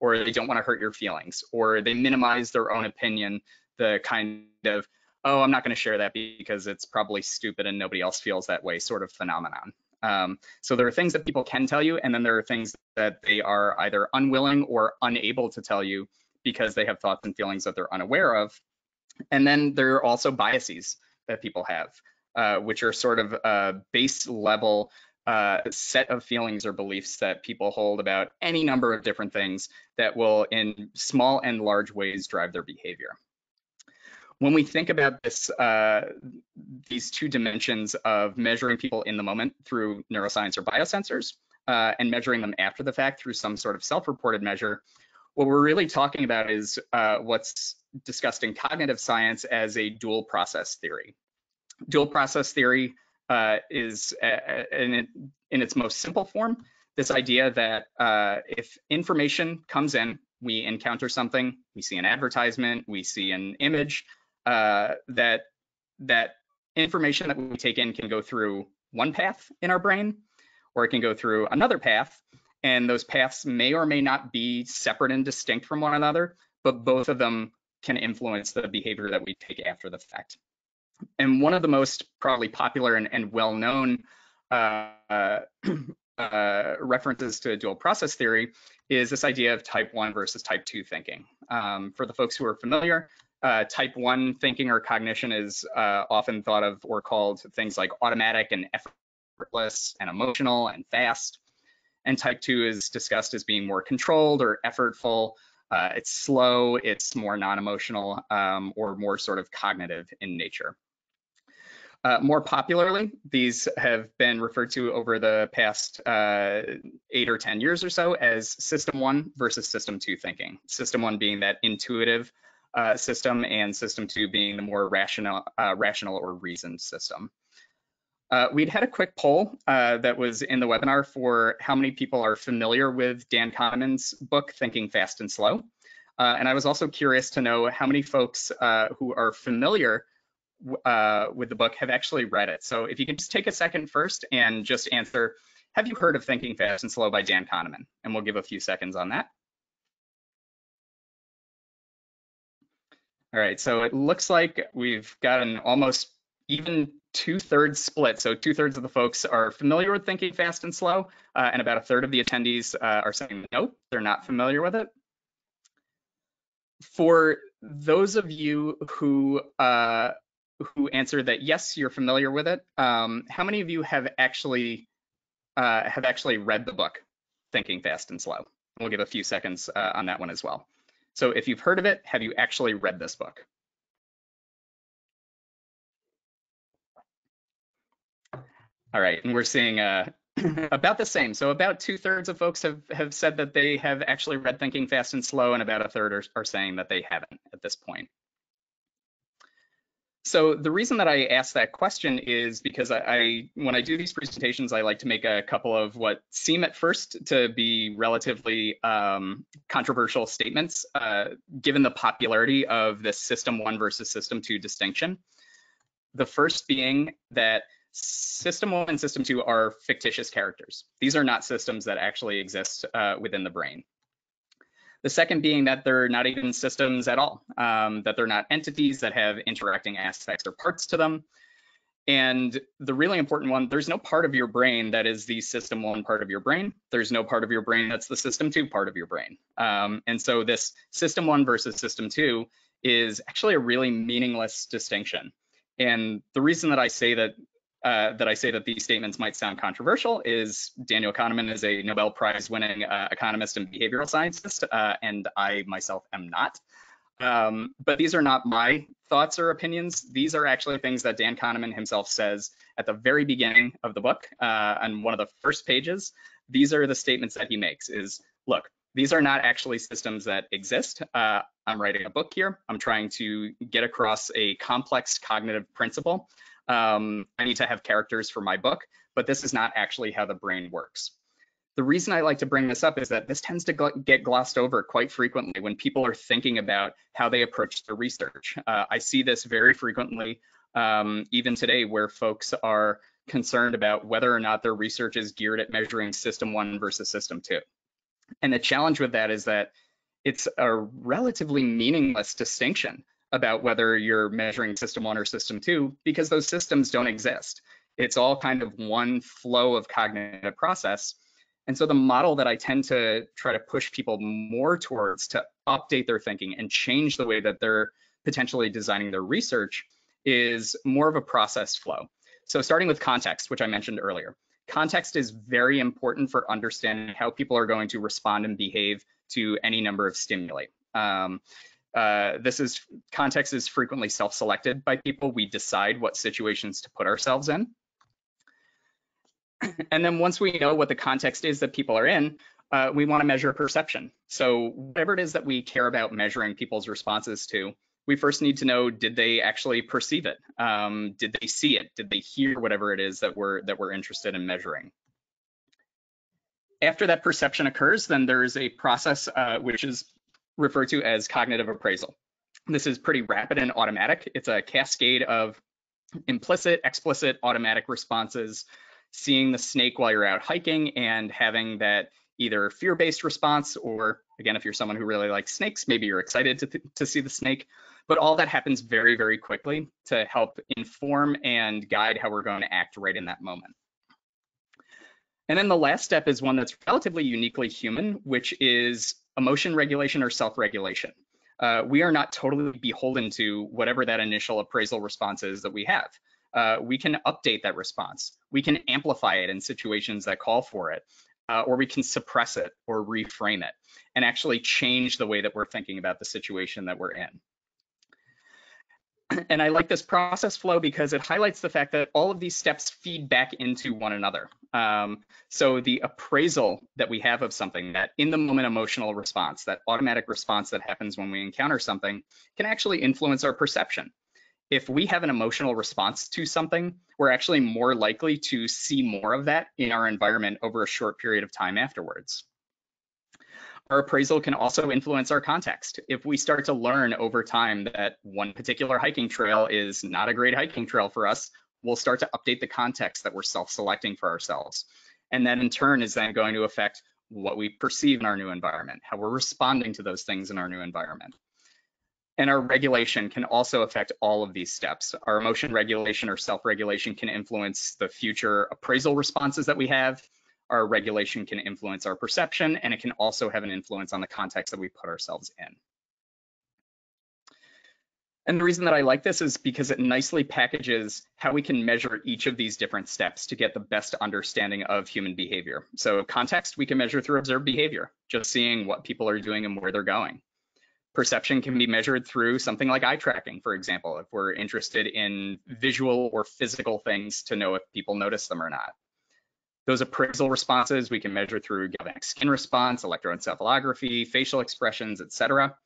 or they don't want to hurt your feelings, or they minimize their own opinion, the kind of oh, I'm not going to share that because it's probably stupid and nobody else feels that way sort of phenomenon. Um, so there are things that people can tell you, and then there are things that they are either unwilling or unable to tell you because they have thoughts and feelings that they're unaware of. And then there are also biases that people have, uh, which are sort of a base level uh, set of feelings or beliefs that people hold about any number of different things that will, in small and large ways, drive their behavior when we think about this, uh, these two dimensions of measuring people in the moment through neuroscience or biosensors uh, and measuring them after the fact through some sort of self-reported measure, what we're really talking about is uh, what's discussed in cognitive science as a dual process theory. Dual process theory uh, is uh, in, it, in, its most simple form, this idea that uh, if information comes in, we encounter something, we see an advertisement, we see an image, uh, that that information that we take in can go through one path in our brain, or it can go through another path, and those paths may or may not be separate and distinct from one another, but both of them can influence the behavior that we take after the fact. And one of the most probably popular and, and well-known uh, uh, references to dual process theory is this idea of type 1 versus type 2 thinking. Um, for the folks who are familiar, uh, type 1 thinking or cognition is uh, often thought of or called things like automatic and effortless and emotional and fast. And type 2 is discussed as being more controlled or effortful. Uh, it's slow, it's more non-emotional um, or more sort of cognitive in nature. Uh, more popularly, these have been referred to over the past uh, eight or 10 years or so as system one versus system two thinking. System one being that intuitive uh, system and system two being the more rational, uh, rational or reasoned system. Uh, we'd had a quick poll uh, that was in the webinar for how many people are familiar with Dan Kahneman's book, Thinking Fast and Slow. and I was also curious to know how many folks who are familiar uh, with the book have actually read it. So if you can just take a second first and just answer, have you heard of Thinking Fast and Slow by Dan Kahneman? And we'll give a few seconds on that. All right, so it looks like we've got an almost even two-thirds split. So two-thirds of the folks are familiar with Thinking Fast and Slow, uh, and about a third of the attendees uh, are saying nope, they're not familiar with it. For those of you who uh, who answered that yes, you're familiar with it. Um, how many of you have actually uh, have actually read the book, Thinking Fast and Slow? We'll give a few seconds uh, on that one as well. So if you've heard of it, have you actually read this book? All right, and we're seeing uh, about the same. So about two thirds of folks have, have said that they have actually read Thinking Fast and Slow, and about a third are, are saying that they haven't at this point. So the reason that I ask that question is because I, I, when I do these presentations, I like to make a couple of what seem at first to be relatively um, controversial statements, uh, given the popularity of this system one versus system two distinction. The first being that system one and system two are fictitious characters. These are not systems that actually exist uh, within the brain. The second being that they're not even systems at all, um, that they're not entities that have interacting aspects or parts to them. And the really important one, there's no part of your brain that is the system one part of your brain. There's no part of your brain that's the system two part of your brain. Um, and so this system one versus system two is actually a really meaningless distinction. And the reason that I say that uh, that I say that these statements might sound controversial is Daniel Kahneman is a Nobel Prize winning uh, economist and behavioral scientist, uh, and I myself am not. Um, but these are not my thoughts or opinions. These are actually things that Dan Kahneman himself says at the very beginning of the book, uh, on one of the first pages. These are the statements that he makes is, look, these are not actually systems that exist. Uh, I'm writing a book here. I'm trying to get across a complex cognitive principle um, I need to have characters for my book, but this is not actually how the brain works. The reason I like to bring this up is that this tends to get glossed over quite frequently when people are thinking about how they approach their research. Uh, I see this very frequently, um, even today, where folks are concerned about whether or not their research is geared at measuring system one versus system two. And the challenge with that is that it's a relatively meaningless distinction about whether you're measuring system one or system two because those systems don't exist. It's all kind of one flow of cognitive process. And so the model that I tend to try to push people more towards to update their thinking and change the way that they're potentially designing their research is more of a process flow. So starting with context, which I mentioned earlier. Context is very important for understanding how people are going to respond and behave to any number of stimuli. Um, uh, this is context is frequently self-selected by people. We decide what situations to put ourselves in. and then once we know what the context is that people are in, uh, we want to measure perception. So whatever it is that we care about measuring people's responses to, we first need to know, did they actually perceive it? Um, did they see it? Did they hear whatever it is that we're, that we're interested in measuring? After that perception occurs, then there is a process uh, which is referred to as cognitive appraisal. This is pretty rapid and automatic. It's a cascade of implicit, explicit, automatic responses, seeing the snake while you're out hiking and having that either fear-based response or again, if you're someone who really likes snakes, maybe you're excited to, to see the snake, but all that happens very, very quickly to help inform and guide how we're going to act right in that moment. And then the last step is one that's relatively uniquely human, which is emotion regulation or self-regulation. Uh, we are not totally beholden to whatever that initial appraisal response is that we have. Uh, we can update that response. We can amplify it in situations that call for it, uh, or we can suppress it or reframe it and actually change the way that we're thinking about the situation that we're in. And I like this process flow because it highlights the fact that all of these steps feed back into one another. Um, so the appraisal that we have of something, that in the moment emotional response, that automatic response that happens when we encounter something can actually influence our perception. If we have an emotional response to something, we're actually more likely to see more of that in our environment over a short period of time afterwards. Our appraisal can also influence our context. If we start to learn over time that one particular hiking trail is not a great hiking trail for us, we'll start to update the context that we're self-selecting for ourselves. And that in turn is then going to affect what we perceive in our new environment, how we're responding to those things in our new environment. And our regulation can also affect all of these steps. Our emotion regulation or self-regulation can influence the future appraisal responses that we have, our regulation can influence our perception, and it can also have an influence on the context that we put ourselves in. And the reason that I like this is because it nicely packages how we can measure each of these different steps to get the best understanding of human behavior. So context, we can measure through observed behavior, just seeing what people are doing and where they're going. Perception can be measured through something like eye tracking, for example, if we're interested in visual or physical things to know if people notice them or not. Those appraisal responses we can measure through galvanic skin response, electroencephalography, facial expressions, etc.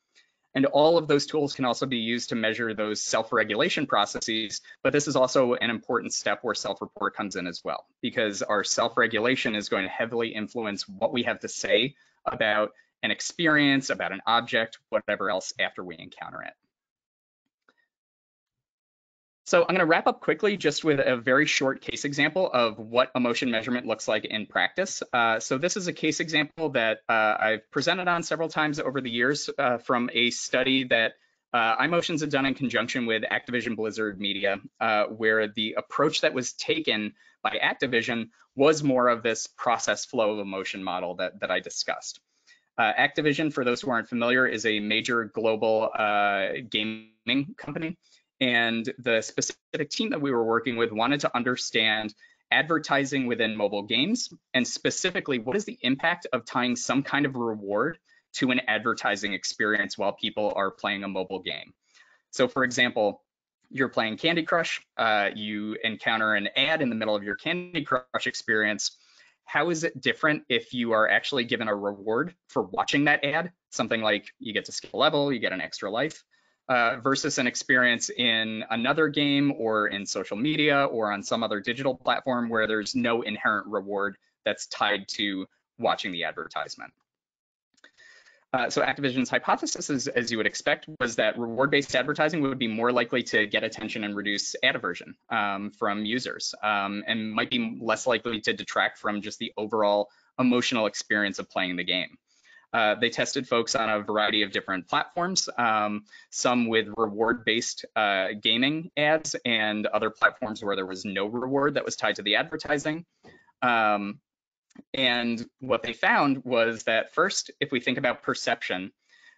And all of those tools can also be used to measure those self-regulation processes, but this is also an important step where self-report comes in as well, because our self-regulation is going to heavily influence what we have to say about an experience, about an object, whatever else after we encounter it. So I'm going to wrap up quickly just with a very short case example of what emotion measurement looks like in practice. Uh, so this is a case example that uh, I've presented on several times over the years uh, from a study that uh, iMotions had done in conjunction with Activision Blizzard Media, uh, where the approach that was taken by Activision was more of this process flow of emotion model that, that I discussed. Uh, Activision, for those who aren't familiar, is a major global gaming company. And the specific team that we were working with wanted to understand advertising within mobile games and specifically what is the impact of tying some kind of reward to an advertising experience while people are playing a mobile game. So for example, you're playing Candy Crush, uh, you encounter an ad in the middle of your Candy Crush experience. How is it different if you are actually given a reward for watching that ad? Something like you get to skip a level, you get an extra life uh, versus an experience in another game or in social media or on some other digital platform where there's no inherent reward that's tied to watching the advertisement. Uh, so Activision's hypothesis, is, as you would expect, was that reward-based advertising would be more likely to get attention and reduce ad aversion um, from users, um, and might be less likely to detract from just the overall emotional experience of playing the game. Uh, they tested folks on a variety of different platforms, um, some with reward-based uh, gaming ads and other platforms where there was no reward that was tied to the advertising. Um, and what they found was that first, if we think about perception,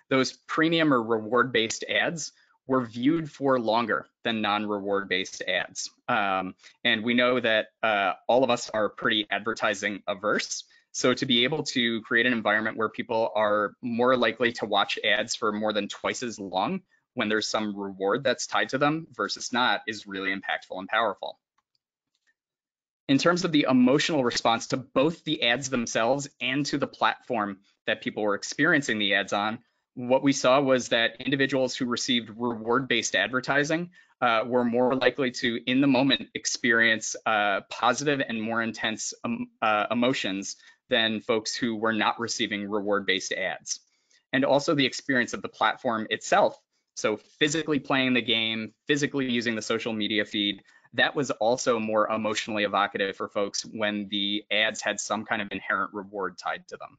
those premium or reward-based ads were viewed for longer than non-reward based ads. Um, and we know that uh, all of us are pretty advertising averse. So to be able to create an environment where people are more likely to watch ads for more than twice as long when there's some reward that's tied to them versus not is really impactful and powerful. In terms of the emotional response to both the ads themselves and to the platform that people were experiencing the ads on, what we saw was that individuals who received reward-based advertising uh, were more likely to, in the moment, experience uh, positive and more intense um, uh, emotions than folks who were not receiving reward-based ads. And also the experience of the platform itself So physically playing the game, physically using the social media feed, that was also more emotionally evocative for folks when the ads had some kind of inherent reward tied to them.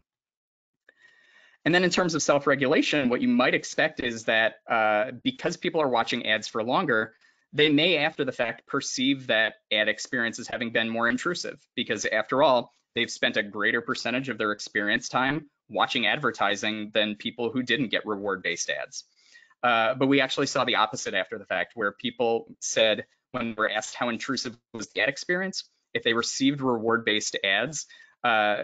And then in terms of self-regulation, what you might expect is that uh, because people are watching ads for longer, they may after the fact perceive that ad experience as having been more intrusive because after all, they've spent a greater percentage of their experience time watching advertising than people who didn't get reward-based ads. Uh, but we actually saw the opposite after the fact where people said when were asked how intrusive was the ad experience, if they received reward-based ads, uh,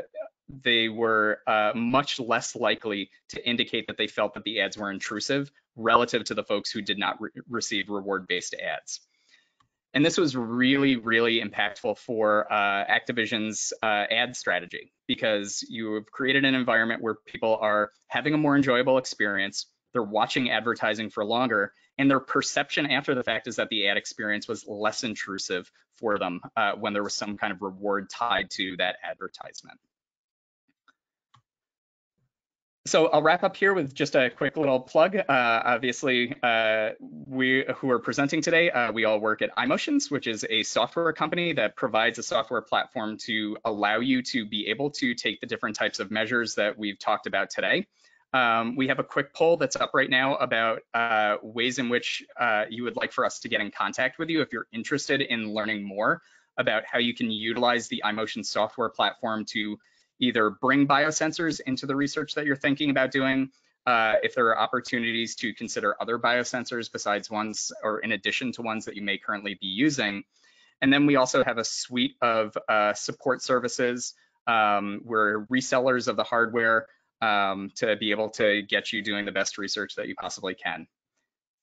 they were uh, much less likely to indicate that they felt that the ads were intrusive relative to the folks who did not re receive reward-based ads. And this was really, really impactful for uh, Activision's uh, ad strategy because you have created an environment where people are having a more enjoyable experience, they're watching advertising for longer, and their perception after the fact is that the ad experience was less intrusive for them uh, when there was some kind of reward tied to that advertisement. So I'll wrap up here with just a quick little plug. Uh, obviously, uh, we who are presenting today, uh, we all work at iMotions, which is a software company that provides a software platform to allow you to be able to take the different types of measures that we've talked about today. Um, we have a quick poll that's up right now about uh, ways in which uh, you would like for us to get in contact with you if you're interested in learning more about how you can utilize the iMotion software platform to either bring biosensors into the research that you're thinking about doing, uh, if there are opportunities to consider other biosensors besides ones or in addition to ones that you may currently be using. And then we also have a suite of uh, support services. Um, we're resellers of the hardware um, to be able to get you doing the best research that you possibly can.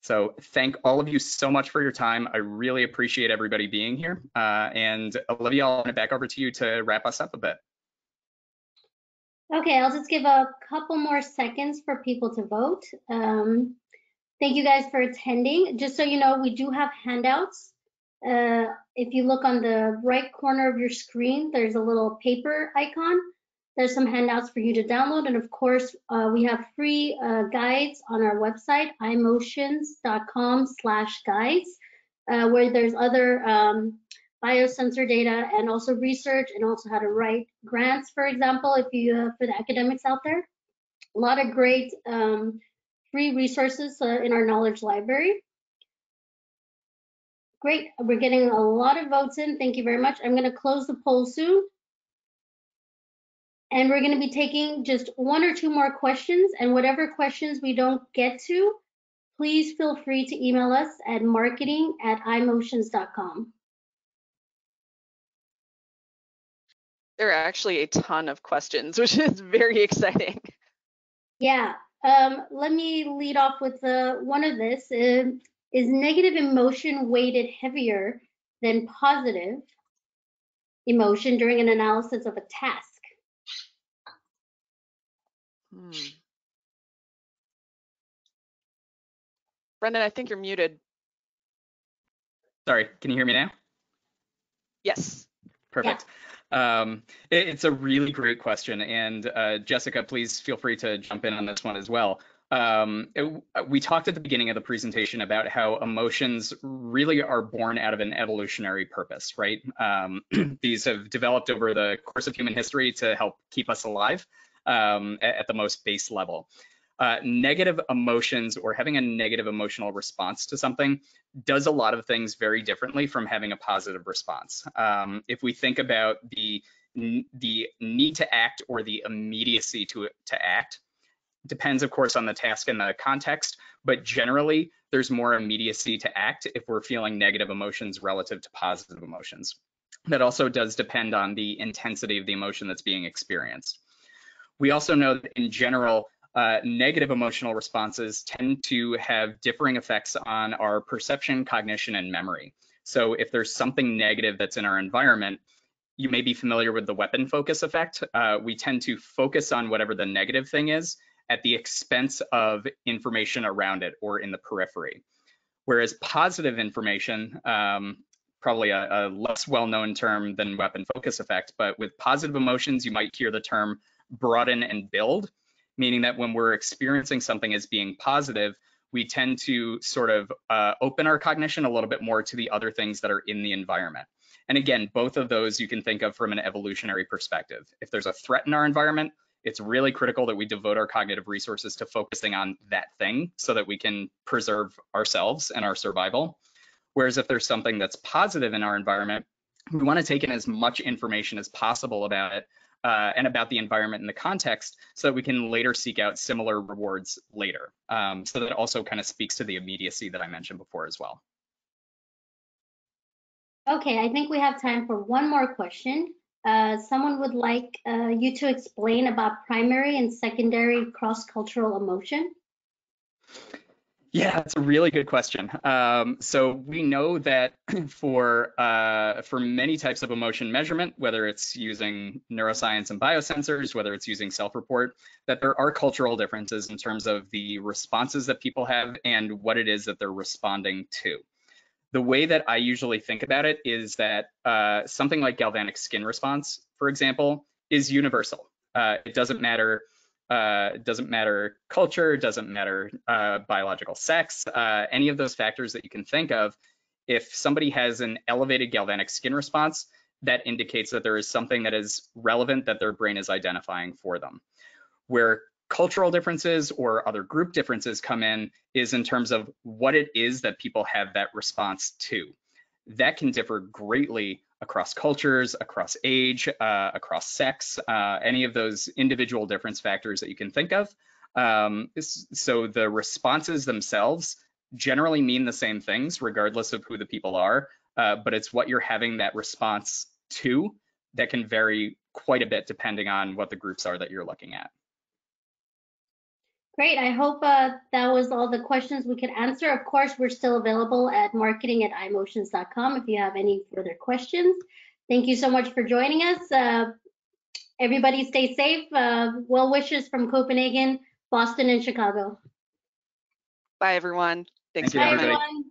So thank all of you so much for your time. I really appreciate everybody being here. Uh, and Olivia, I'll turn it back over to you to wrap us up a bit. Okay, I'll just give a couple more seconds for people to vote. Um, thank you guys for attending. Just so you know, we do have handouts. Uh, if you look on the right corner of your screen, there's a little paper icon. There's some handouts for you to download. And of course, uh, we have free uh, guides on our website, imotions.com slash guides, uh, where there's other um, biosensor data and also research and also how to write grants, for example, if you uh, for the academics out there. A lot of great um, free resources uh, in our knowledge library. Great, we're getting a lot of votes in. Thank you very much. I'm going to close the poll soon. And we're going to be taking just one or two more questions. And whatever questions we don't get to, please feel free to email us at marketing at imotions.com. There are actually a ton of questions, which is very exciting. Yeah, um, let me lead off with uh, one of this. Uh, is negative emotion weighted heavier than positive emotion during an analysis of a task? Hmm. Brendan, I think you're muted. Sorry, can you hear me now? Yes. Perfect. Yeah. Um, it, it's a really great question. And uh, Jessica, please feel free to jump in on this one as well. Um, it, we talked at the beginning of the presentation about how emotions really are born out of an evolutionary purpose, right? Um, these have developed over the course of human history to help keep us alive um, at, at the most base level uh, negative emotions or having a negative emotional response to something does a lot of things very differently from having a positive response. Um, if we think about the the need to act or the immediacy to to act, depends of course on the task and the context, but generally there's more immediacy to act if we're feeling negative emotions relative to positive emotions. That also does depend on the intensity of the emotion that's being experienced. We also know that in general, uh, negative emotional responses tend to have differing effects on our perception, cognition, and memory. So if there's something negative that's in our environment, you may be familiar with the weapon focus effect. Uh, we tend to focus on whatever the negative thing is at the expense of information around it or in the periphery. Whereas positive information, um, probably a, a less well-known term than weapon focus effect, but with positive emotions, you might hear the term broaden and build meaning that when we're experiencing something as being positive, we tend to sort of uh, open our cognition a little bit more to the other things that are in the environment. And again, both of those you can think of from an evolutionary perspective. If there's a threat in our environment, it's really critical that we devote our cognitive resources to focusing on that thing so that we can preserve ourselves and our survival. Whereas if there's something that's positive in our environment, we want to take in as much information as possible about it uh, and about the environment and the context so that we can later seek out similar rewards later. Um, so that also kind of speaks to the immediacy that I mentioned before as well. Okay, I think we have time for one more question. Uh, someone would like uh, you to explain about primary and secondary cross-cultural emotion. Yeah, that's a really good question. Um, so we know that for uh, for many types of emotion measurement, whether it's using neuroscience and biosensors, whether it's using self-report, that there are cultural differences in terms of the responses that people have and what it is that they're responding to the way that I usually think about it is that uh, something like galvanic skin response, for example, is universal. Uh, it doesn't matter. Uh, doesn't matter culture, doesn't matter uh, biological sex, uh, any of those factors that you can think of. If somebody has an elevated galvanic skin response, that indicates that there is something that is relevant that their brain is identifying for them. Where cultural differences or other group differences come in is in terms of what it is that people have that response to. That can differ greatly across cultures, across age, uh, across sex, uh, any of those individual difference factors that you can think of. Um, so the responses themselves generally mean the same things regardless of who the people are, uh, but it's what you're having that response to that can vary quite a bit depending on what the groups are that you're looking at. Great. I hope uh, that was all the questions we could answer. Of course, we're still available at marketing at imotions.com if you have any further questions. Thank you so much for joining us. Uh, everybody stay safe. Uh, well wishes from Copenhagen, Boston, and Chicago. Bye, everyone. Thanks Thank for you, coming. Bye, everyone.